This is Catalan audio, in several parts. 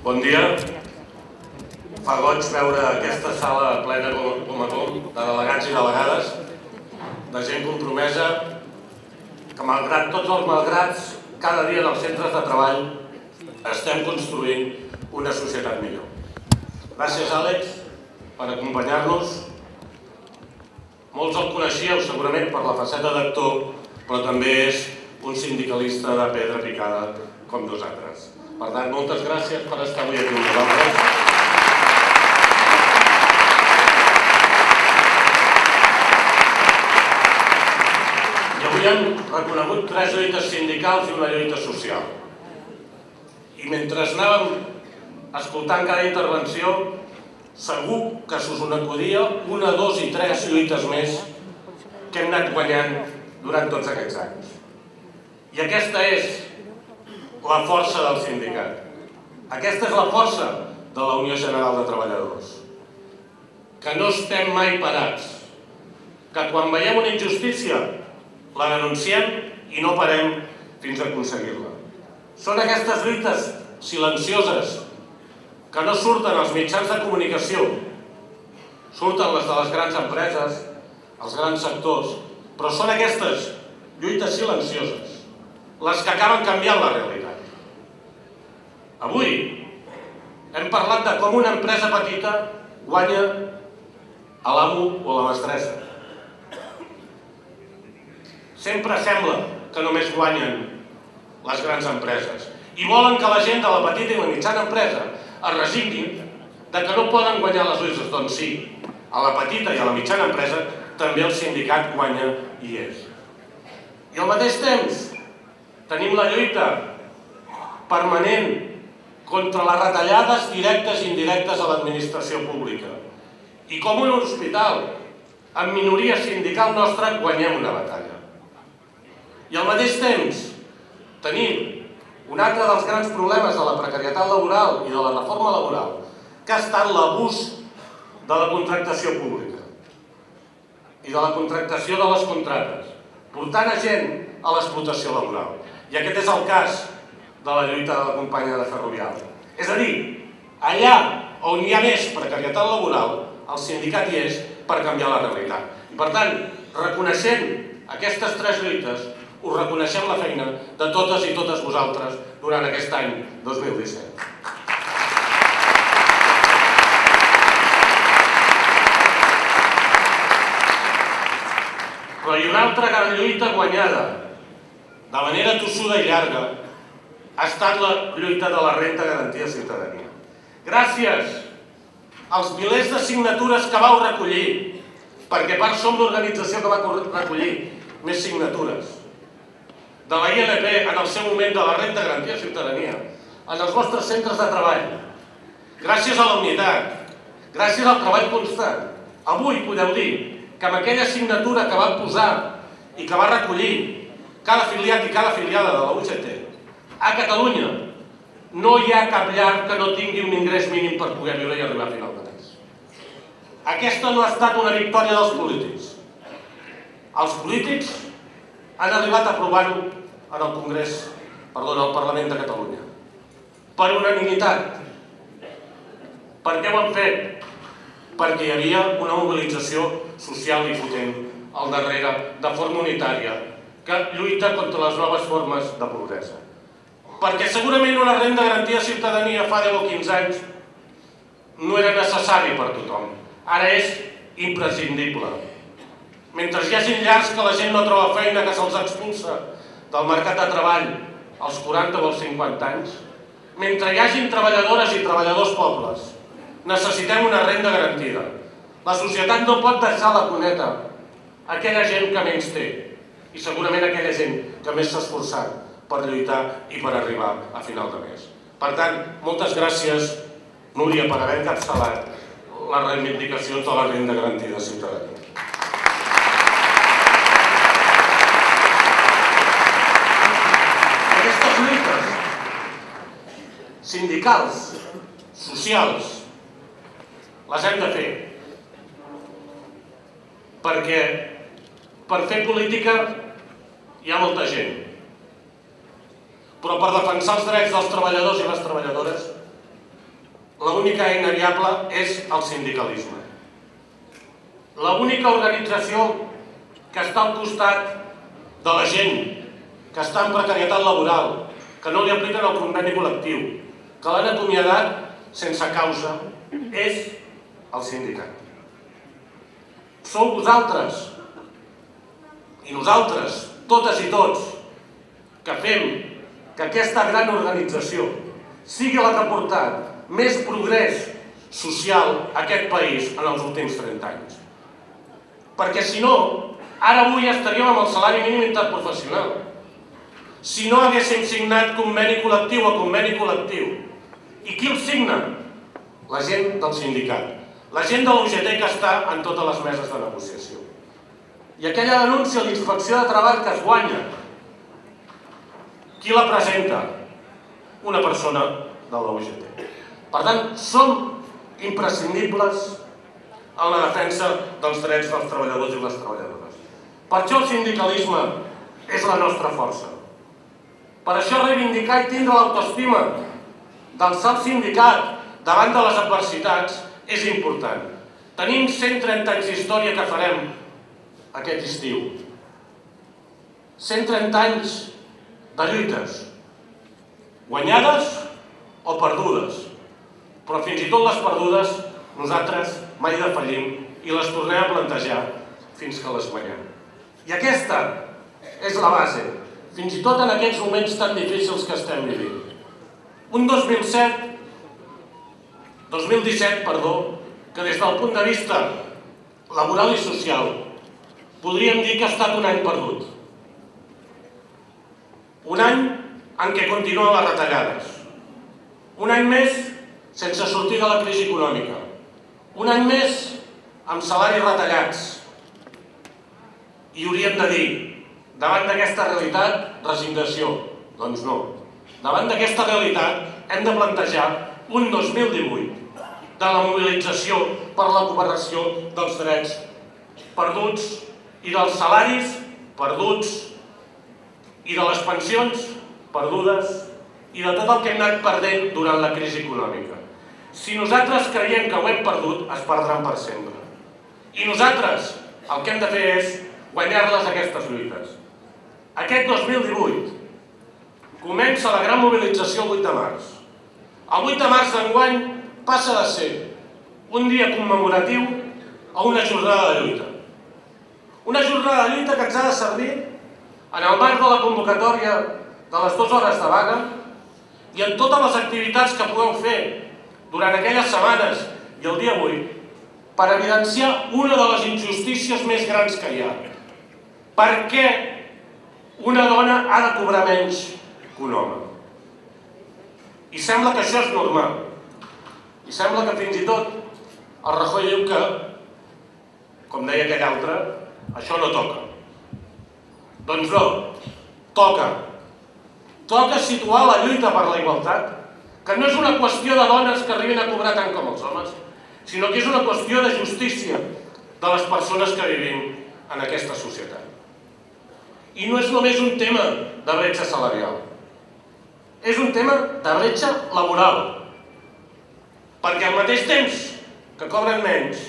Bon dia. Fa goig veure aquesta sala plena com, a com de delegats i delegades, de gent compromesa, que malgrat tots els malgrats, cada dia en els centres de treball estem construint una societat millor. Gràcies, Àlex, per acompanyar-nos. Molts el coneixíeu segurament per la faceta d'actor, però també és un sindicalista de pedra picada com nosaltres. Per tant, moltes gràcies per estar avui aquí amb nosaltres. Avui hem reconegut tres lluites sindicals i una lluita social. I mentre anàvem escoltant cada intervenció, segur que s'us acudia una, dos i tres lluites més que hem anat guanyant durant tots aquests anys. I aquesta és la força del sindicat. Aquesta és la força de la Unió General de Treballadors. Que no estem mai parats. Que quan veiem una injustícia la denunciem i no parem fins a aconseguir-la. Són aquestes lluites silencioses que no surten als mitjans de comunicació, surten les de les grans empreses, els grans sectors, però són aquestes lluites silencioses les que acaben canviant la realitat. Avui hem parlat de com una empresa petita guanya a l'amo o a la mestressa. Sempre sembla que només guanyen les grans empreses i volen que la gent de la petita i la mitjana empresa es resignin de que no poden guanyar les lluites. Doncs sí, a la petita i a la mitjana empresa també el sindicat guanya i és. I al mateix temps tenim la lluita permanent contra les retallades directes i indirectes a l'administració pública. I com un hospital, amb minoria sindical nostra, guanyem una batalla. I al mateix temps tenim un altre dels grans problemes de la precarietat laboral i de la reforma laboral, que ha estat l'abús de la contractació pública i de la contractació de les contrates, portant a gent a l'explotació laboral. I aquest és el cas de la lluita de la companya de Ferrovial. És a dir, allà on hi ha més precarietat laboral, el sindicat hi és per canviar la realitat. I per tant, reconeixent aquestes tres lluites, us reconeixem la feina de totes i totes vosaltres durant aquest any 2017. Però hi ha una altra gran lluita guanyada, de manera tossuda i llarga, ha estat la lluita de la renta garantida de ciutadania. Gràcies als milers de signatures que vau recollir, perquè part som l'organització que va recollir més signatures, de la ILP en el seu moment de la renta garantida de ciutadania, en els vostres centres de treball, gràcies a la unitat, gràcies al treball constant, avui podeu dir que amb aquella signatura que va posar i que va recollir cada afiliat i cada afiliada de la UGT, a Catalunya no hi ha cap llar que no tingui un ingrés mínim per poder viure i arribar a final de mes. Aquesta no ha estat una victòria dels polítics. Els polítics han arribat a aprovar-ho en el Congrés, perdó, en el Parlament de Catalunya. Per unanimitat. Per què ho han fet? Perquè hi havia una mobilització social i potent al darrere, de forma unitària, que lluita contra les noves formes de pobresa perquè segurament una renda garantida de ciutadania fa 10 o 15 anys no era necessari per tothom. Ara és imprescindible. Mentre hi hagi llars que la gent no troba feina, que se'ls expulsa del mercat de treball als 40 o als 50 anys, mentre hi hagin treballadores i treballadors pobles, necessitem una renda garantida. La societat no pot deixar la cuneta aquella gent que menys té i segurament aquella gent que més s'ha esforçat per lluitar i per arribar a final de mes. Per tant, moltes gràcies, Núria, per haver encapçalat les reivindicacions de la renda garantida de ciutadania. Aquestes lluites sindicals, socials, les hem de fer. Perquè per fer política hi ha molta gent però per defensar els drets dels treballadors i les treballadores l'única eina viable és el sindicalisme. L'única organització que està al costat de la gent que està en precarietat laboral, que no li apliquen el conveni col·lectiu, que l'han acomiadat sense causa, és el sindicat. Sou vosaltres i nosaltres, totes i tots, que fem que aquesta gran organització sigui la que ha portat més progrés social a aquest país en els últims 30 anys. Perquè si no, ara avui estaríem amb el salari mínim interprofessional. Si no haguéssim signat conveni col·lectiu a conveni col·lectiu. I qui el signa? La gent del sindicat. La gent de l'UGT que està en totes les meses de negociació. I aquella denúncia a l'inspecció de treball que es guanya, qui la presenta? Una persona de la UGT. Per tant, som imprescindibles en la defensa dels drets dels treballadors i les treballadores. Per això el sindicalisme és la nostra força. Per això reivindicar i tindre l'autoestima del el sindicat davant de les adversitats és important. Tenim 130 anys d'història que farem aquest estiu. 130 anys de lluites, guanyades o perdudes. Però fins i tot les perdudes nosaltres mai defallim i les tornem a plantejar fins que les guanyem. I aquesta és la base, fins i tot en aquests moments tan difícils que estem vivint. Un 2007 2017, perdó, que des del punt de vista laboral i social podríem dir que ha estat un any perdut. Un any en què continuen les retallades. Un any més sense sortir de la crisi econòmica. Un any més amb salaris retallats. I hauríem de dir, davant d'aquesta realitat, resignació. Doncs no. Davant d'aquesta realitat hem de plantejar un 2018 de la mobilització per la cooperació dels drets perduts i dels salaris perduts i de les pensions perdudes i de tot el que hem anat perdent durant la crisi econòmica. Si nosaltres creiem que ho hem perdut, es perdran per sempre. I nosaltres el que hem de fer és guanyar-les aquestes lluites. Aquest 2018 comença la gran mobilització el 8 de març. El 8 de març d'enguany passa de ser un dia commemoratiu a una jornada de lluita. Una jornada de lluita que ens ha de servir en el marc de la convocatòria de les dues hores de vaga i en totes les activitats que podeu fer durant aquelles setmanes i el dia avui per evidenciar una de les injustícies més grans que hi ha. Per què una dona ha de cobrar menys que un home? I sembla que això és normal. I sembla que fins i tot el Rajoy diu que, com deia aquell altre, això no toca. Doncs no, toca. Toca situar la lluita per la igualtat, que no és una qüestió de dones que arribin a cobrar tant com els homes, sinó que és una qüestió de justícia de les persones que vivim en aquesta societat. I no és només un tema de bretxa salarial, és un tema de bretxa laboral, perquè al mateix temps que cobren menys,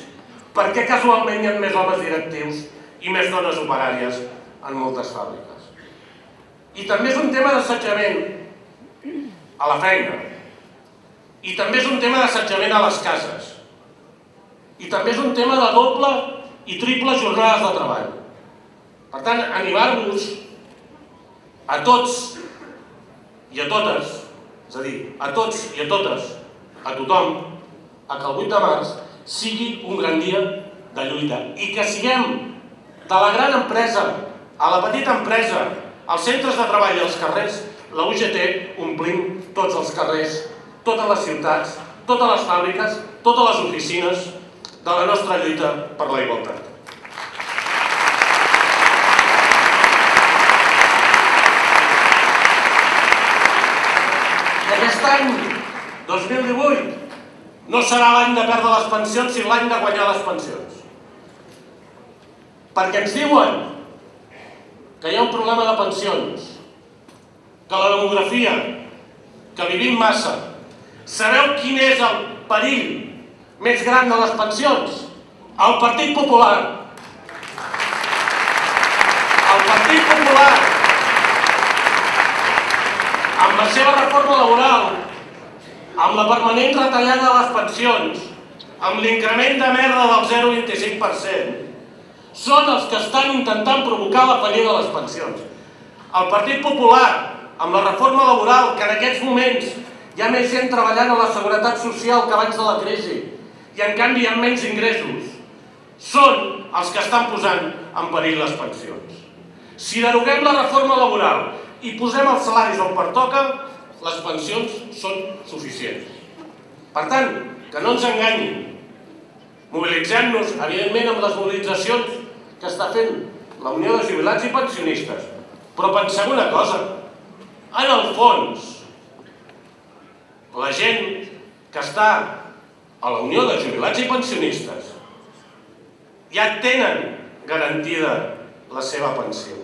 per què casualment hi ha més homes directius i més dones operàries en moltes fàbriques? I també és un tema d'assetjament a la feina. I també és un tema d'assetjament a les cases. I també és un tema de doble i triple jornades de treball. Per tant, animar-vos a tots i a totes, és a dir, a tots i a totes, a tothom, a que el 8 de març sigui un gran dia de lluita i que siguem de la gran empresa a la petita empresa, als centres de treball i als carrers, la UGT omplim tots els carrers, totes les ciutats, totes les fàbriques, totes les oficines de la nostra lluita per la igualtat. Aquest any, 2018, no serà l'any de perdre les pensions, sinó l'any de guanyar les pensions. Perquè ens diuen que hi ha un problema de pensions, que la demografia, que vivim massa, Sabeu quin és el perill més gran de les pensions? El Partit Popular. El Partit Popular, amb la seva reforma laboral, amb la permanent retallada de les pensions, amb l'increment de merda del 0,25%, són els que estan intentant provocar la fallida de les pensions. El Partit Popular, amb la reforma laboral, que en aquests moments hi ha més gent treballant a la seguretat social que abans de la crisi, i en canvi hi ha menys ingressos, són els que estan posant en perill les pensions. Si deroguem la reforma laboral i posem els salaris on pertoca, les pensions són suficients. Per tant, que no ens enganyin. Mobilitzem-nos, evidentment, amb les mobilitzacions que està fent la Unió de Jubilats i Pensionistes. Però pensem una cosa, en el fons, la gent que està a la Unió de Jubilats i Pensionistes ja tenen garantida la seva pensió.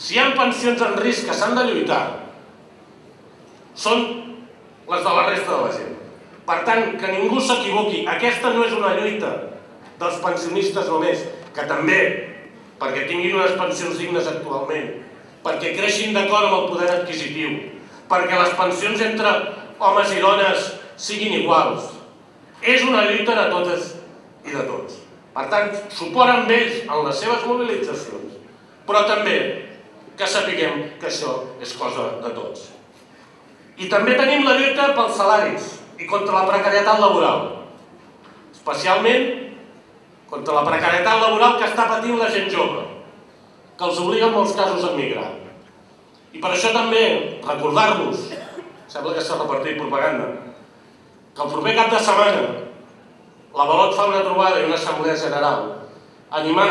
Si hi ha pensions en risc que s'han de lluitar, són les de la resta de la gent. Per tant, que ningú s'equivoqui, aquesta no és una lluita dels pensionistes només, que també, perquè tinguin unes pensions dignes actualment, perquè creixin d'acord amb el poder adquisitiu, perquè les pensions entre homes i dones siguin iguals. És una lluita de totes i de tots. Per tant, suport amb ells en les seves mobilitzacions, però també que sapiguem que això és cosa de tots. I també tenim la lluita pels salaris i contra la precarietat laboral, especialment contra la precarietat laboral que està patint la gent jove, que els obliga en molts casos a emigrar. I per això també recordar-nos, sembla que s'ha repartit propaganda, que el proper cap de setmana la Balot fa una trobada i una assemblea general, animar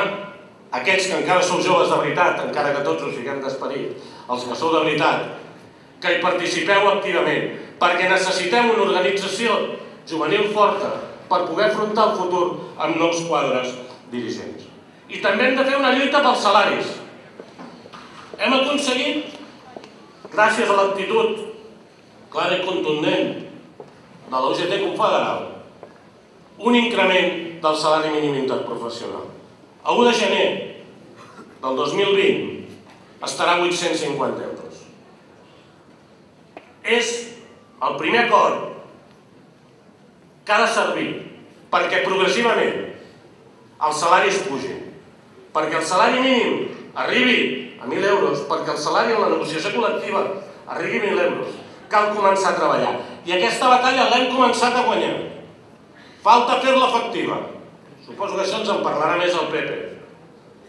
aquells que encara sou joves de veritat, encara que tots us fiquem d'esperit, els que sou de veritat, que hi participeu activament, perquè necessitem una organització juvenil forta per poder afrontar el futur amb nous quadres dirigents. I també hem de fer una lluita pels salaris. Hem aconseguit, gràcies a l'actitud clara i contundent de la UGT Confederal, un increment del salari mínim interprofessional. A 1 de gener del 2020 estarà a 850 euros. És el primer acord que ha de servir perquè progressivament els salaris pugin, perquè el salari mínim arribi a 1.000 euros, perquè el salari en la negociació col·lectiva arribi a 1.000 euros, cal començar a treballar. I aquesta batalla l'hem començat a guanyar. Falta fer-la efectiva. Suposo que això ens en parlarà més el PP,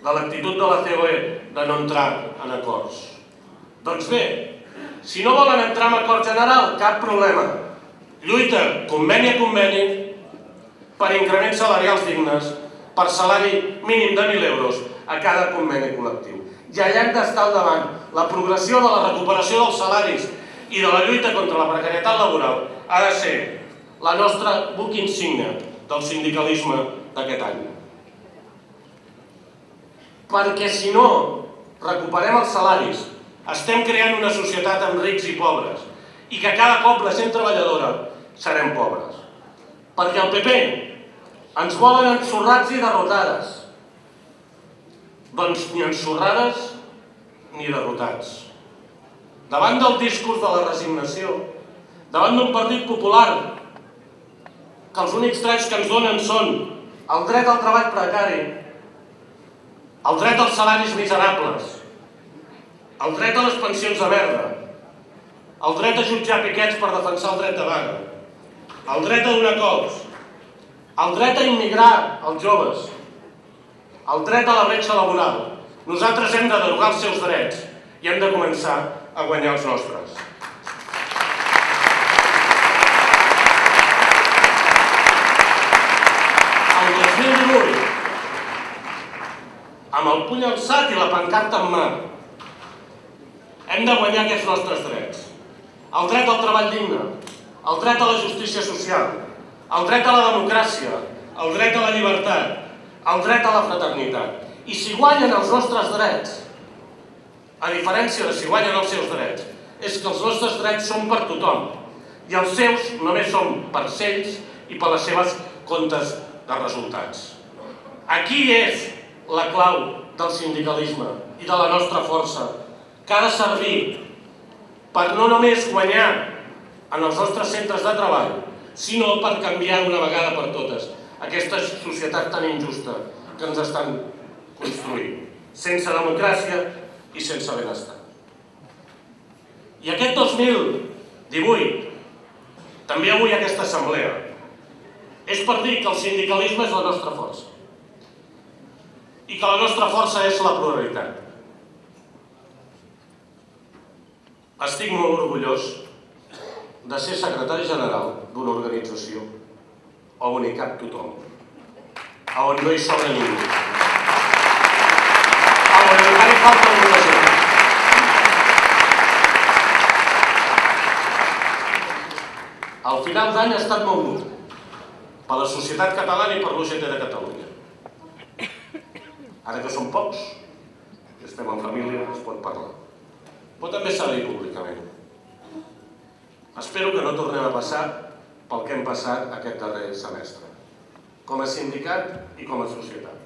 de l'actitud de la COE de no entrar en acords. Doncs bé, si no volen entrar en acord general, cap problema. Lluita conveni a conveni per increments salarials dignes, per salari mínim de 1.000 euros a cada conveni col·lectiu. I allà hem d'estar al davant. La progressió de la recuperació dels salaris i de la lluita contra la precarietat laboral ha de ser la nostra buc insignia del sindicalisme d'aquest any. Perquè si no recuperem els salaris, estem creant una societat amb rics i pobres i que cada cop la gent treballadora serem pobres. Perquè el PP ens volen ensorrats i derrotades. Doncs ni ensorrades ni derrotats. Davant del discurs de la resignació, davant d'un partit popular que els únics drets que ens donen són el dret al treball precari, el dret als salaris miserables, el dret a les pensions de merda, el dret a jutjar piquets per defensar el dret de vaga, el dret a donar cops, el dret a immigrar els joves, el dret a la bretxa laboral. Nosaltres hem de derogar els seus drets i hem de començar a guanyar els nostres. El 2018, amb el puny alçat i la pancarta en mà, hem de guanyar aquests nostres drets. El dret al treball digne, el dret a la justícia social, el dret a la democràcia, el dret a la llibertat, el dret a la fraternitat. I si guanyen els nostres drets, a diferència de si guanyen els seus drets, és que els nostres drets són per tothom. i els seus només són per ells i per les seves comptes de resultats. Aquí és la clau del sindicalisme i de la nostra força, que ha de servir per no només guanyar en els nostres centres de treball, sinó per canviar d'una vegada per totes aquesta societat tan injusta que ens estan construint, sense democràcia i sense benestar. I aquest 2018, també avui aquesta assemblea, és per dir que el sindicalisme és la nostra força i que la nostra força és la pluralitat. Estic molt orgullós de ser secretari general d'una organització on hi cap tothom, on no hi sobra ningú, on encara hi falta alguna gent. El final d'any ha estat molt dur per la societat catalana i per l'UGT de Catalunya. Ara que som pocs, estem en família, es pot parlar. Però també s'ha dit públicament. Espero que no tornem a passar pel que hem passat aquest darrer semestre, com a sindicat i com a societat.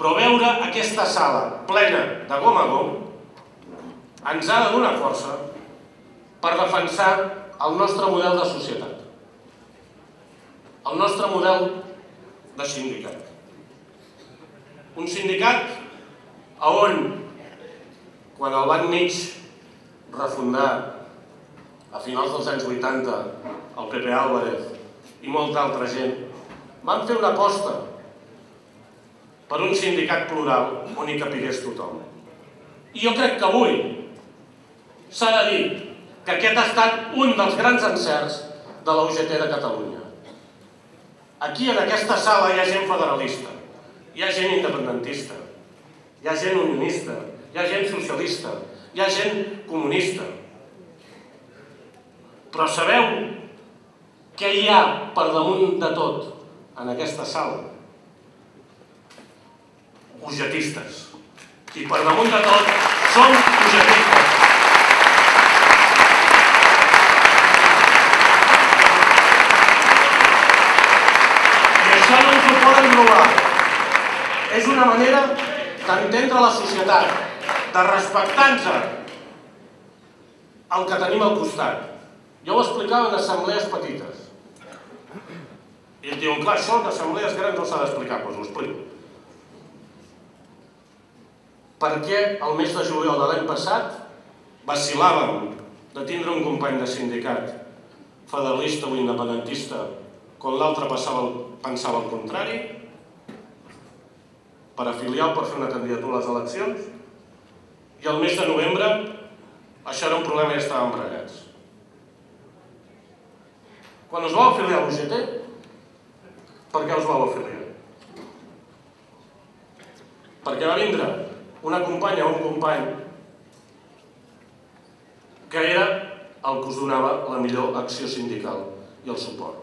Però veure aquesta sala plena de gom a gom ens ha de donar força per defensar el nostre model de societat, el nostre model de sindicat. Un sindicat on, quan el Banc Mig refundar a finals dels anys 80 el Pepe Álvarez i molta altra gent, van fer una aposta per un sindicat plural on hi capigués tothom. I jo crec que avui s'ha de dir que aquest ha estat un dels grans encerts de la UGT de Catalunya. Aquí, en aquesta sala, hi ha gent federalista, hi ha gent independentista, hi ha gent unionista, hi ha gent socialista, hi ha gent comunista. Però sabeu què hi ha per damunt de tot en aquesta sala? Ugetistes. I per damunt de tot som ugetistes. I això no ens ho poden robar. És una manera d'entendre la societat, de respectar-nos el que tenim al costat. Jo ho explicava en assemblees petites. I em diuen, clar, això en assemblees grans no s'ha d'explicar, doncs ho explico. Perquè el mes de juliol de l'any passat vacil·làvem de tindre un company de sindicat federalista o independentista quan l'altre pensava el contrari per afiliar o per fer una candidatura a les eleccions i el mes de novembre això era un problema i estàvem bregats. Quan us vau afiliar a l'UGT, per què us vau afiliar? Perquè va vindre una companya o un company que era el que us donava la millor acció sindical i el suport.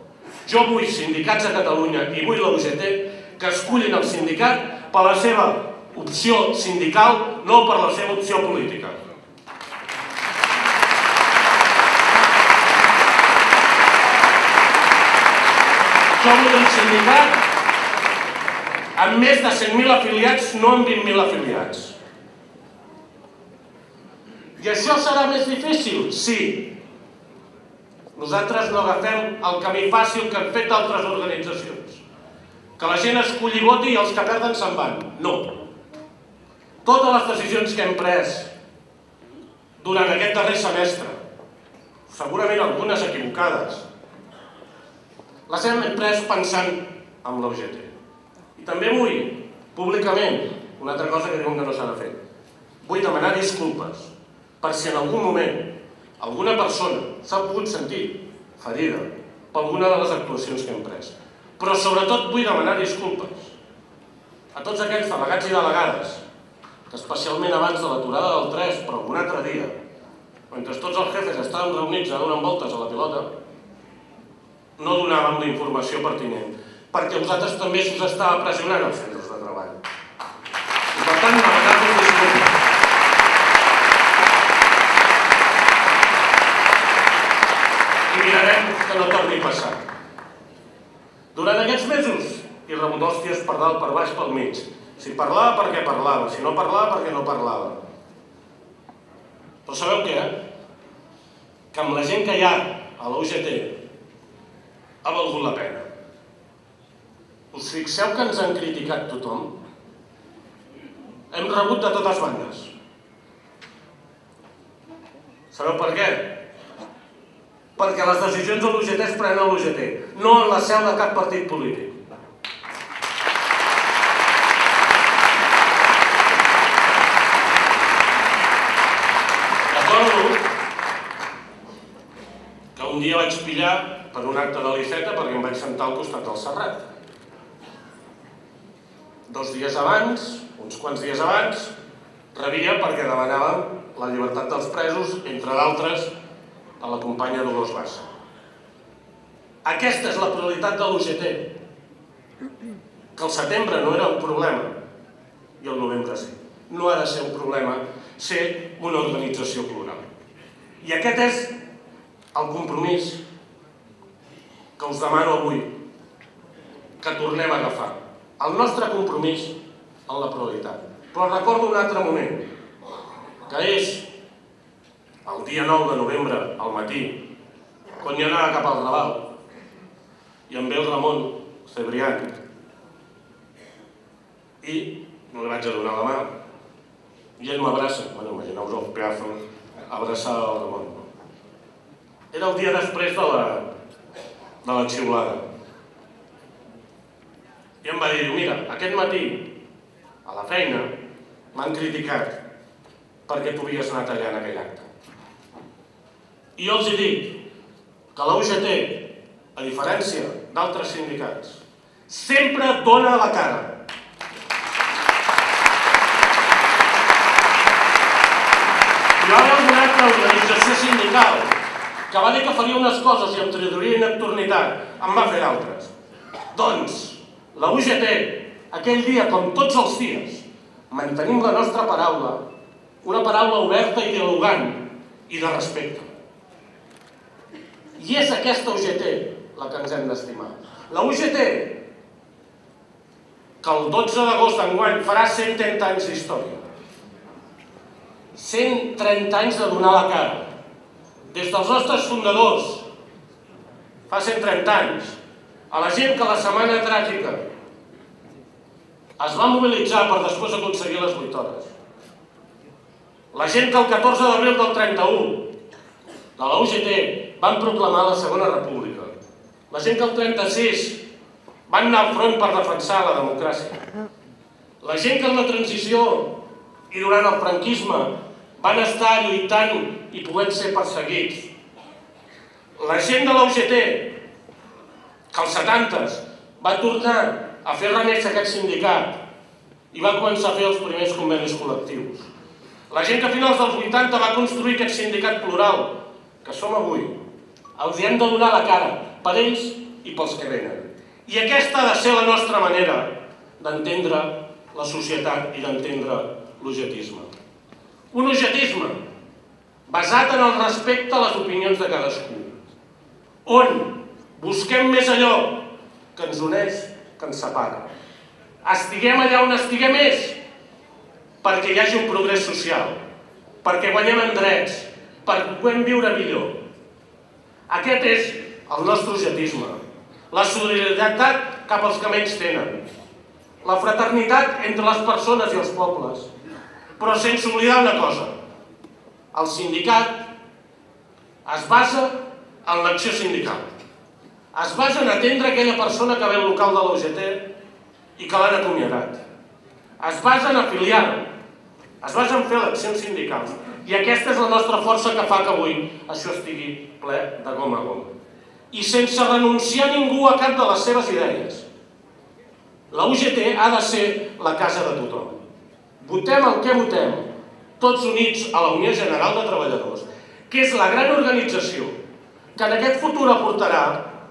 Jo vull sindicats a Catalunya i vull la UGT que escullin el sindicat per la seva opció sindical, no per la seva opció política. Som un sindicat amb més de 100.000 afiliats, no amb 20.000 afiliats. I això serà més difícil? Sí. Nosaltres no agafem el camí fàcil que han fet altres organitzacions. Que la gent escolli voti i els que perden se'n van. No. Totes les decisions que hem pres durant aquest darrer semestre, segurament algunes equivocades, les hem pres pensant en l'OGT. I també vull, públicament, una altra cosa que diuen que no s'ha de fer, vull demanar disculpes per si en algun moment alguna persona s'ha pogut sentir ferida per alguna de les actuacions que hem pres. Però sobretot vull demanar disculpes a tots aquells delegats i delegades especialment abans de l'aturada del 3, però un altre dia, mentre tots els jefes estaven reunits a donar voltes a la pilota, no donàvem la informació pertinent, perquè vosaltres també us estava pressionant als centres de treball. I per tant, demanar-vos disculpes. I mirarem que no torni a passar. Durant aquests mesos, i rebut hòsties per dalt, per baix, pel mig. Si parlava, perquè parlava. Si no parlava, perquè no parlava. Però sabeu què? Que amb la gent que hi ha a la UGT ha valgut la pena. Us fixeu que ens han criticat tothom? Hem rebut de totes bandes. Sabeu per què? Perquè les decisions de l'UGT es prenen a l'UGT, no en la seu de cap partit polític. Recordo que un dia vaig pillar per un acte de l'Iceta perquè em vaig sentar al costat del Serrat. Dos dies abans, uns quants dies abans, rebia perquè demanàvem la llibertat dels presos, entre d'altres, a la companya Dolors Bassa. Aquesta és la prioritat de l'UGT. Que el setembre no era un problema i el novembre sí. No ha de ser un problema ser una organització plural. I aquest és el compromís que us demano avui que tornem a agafar. El nostre compromís en la pluralitat. Però recordo un altre moment, que és el dia 9 de novembre, al matí, quan jo anava cap al Raval, i em ve el Ramon Cebrián, i no li vaig a donar la mà, i ell m'abraça, bueno, imagineu-vos el pedazo, abraçar el Ramon. Era el dia després de la, de la xiulada. I em va dir, mira, aquest matí, a la feina, m'han criticat perquè tu havies anat allà en aquell acte. I jo els hi dic que la UGT, a diferència d'altres sindicats, sempre dona la cara. Hi va haver una altra organització sindical que va dir que faria unes coses i em traduiria en nocturnitat, en va fer d'altres. Doncs, la UGT, aquell dia, com tots els dies, mantenim la nostra paraula, una paraula oberta i dialogant i de respecte. I és aquesta UGT la que ens hem d'estimar. La UGT, que el 12 d'agost d'enguany farà 130 anys d'història. 130 anys de donar la cara. Des dels nostres fundadors, fa 130 anys, a la gent que la setmana tràgica es va mobilitzar per després aconseguir les 8 hores. La gent que el 14 d'abril del 31 de la UGT van proclamar la Segona República. La gent que el 36 van anar al front per defensar la democràcia. La gent que en la transició i durant el franquisme van estar lluitant i podent ser perseguits. La gent de la UGT, que als 70s va tornar a fer reneixer aquest sindicat i va començar a fer els primers convenis col·lectius. La gent que a finals dels 80 va construir aquest sindicat plural, que som avui, els hi hem de donar la cara, per ells i pels que venen. I aquesta ha de ser la nostra manera d'entendre la societat i d'entendre l'ogetisme. Un ogetisme basat en el respecte a les opinions de cadascú, on busquem més allò que ens uneix que ens separa. Estiguem allà on estiguem més perquè hi hagi un progrés social, perquè guanyem en drets, perquè puguem viure millor. Aquest és el nostre ogetisme, la solidaritat cap als que menys tenen, la fraternitat entre les persones i els pobles, però sense oblidar una cosa, el sindicat es basa en l'acció sindical. Es basa en atendre aquella persona que ve al local de l'OGT i que l'han acomiadat. Es basa en afiliar, es basa en fer eleccions sindicals. I aquesta és la nostra força que fa que avui això estigui ple de gom a gom. I sense renunciar ningú a cap de les seves idees. La UGT ha de ser la casa de tothom. Votem el que votem, tots units a la Unió General de Treballadors, que és la gran organització que en aquest futur aportarà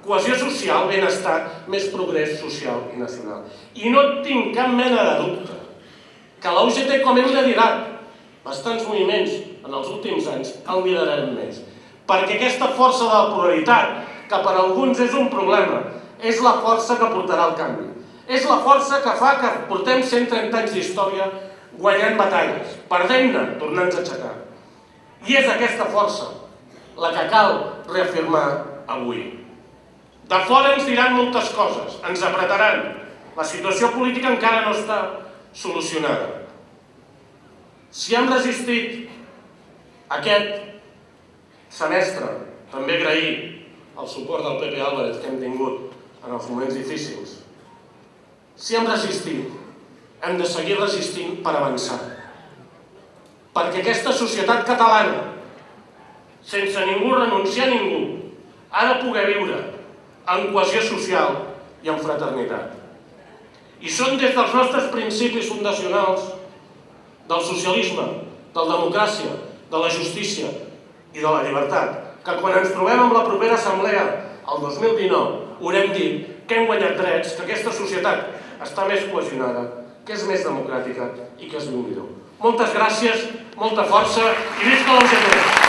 cohesió social, benestar, més progrés social i nacional. I no tinc cap mena de dubte que la com hem liderat bastants moviments en els últims anys, el liderarem més. perquè aquesta força de la pluralitat, que per alguns és un problema, és la força que portarà el canvi. És la força que fa que portem 130 anys d'història guanyant batalles, perdent-ne, tornant-nos a aixecar. I és aquesta força la que cal reafirmar avui. De fora ens diran moltes coses, ens apretaran. La situació política encara no està solucionada. Si hem resistit aquest semestre, també agrair el suport del Pepe Álvarez que hem tingut en els moments difícils, si hem resistit, hem de seguir resistint per avançar. Perquè aquesta societat catalana, sense ningú renunciar a ningú, ha de poder viure en cohesió social i en fraternitat. I són des dels nostres principis fundacionals del socialisme, de la democràcia, de la justícia i de la llibertat, que quan ens trobem amb la propera assemblea, el 2019, haurem dit que hem guanyat drets, que aquesta societat està més cohesionada, que és més democràtica i que és millor. Moltes gràcies, molta força i visca la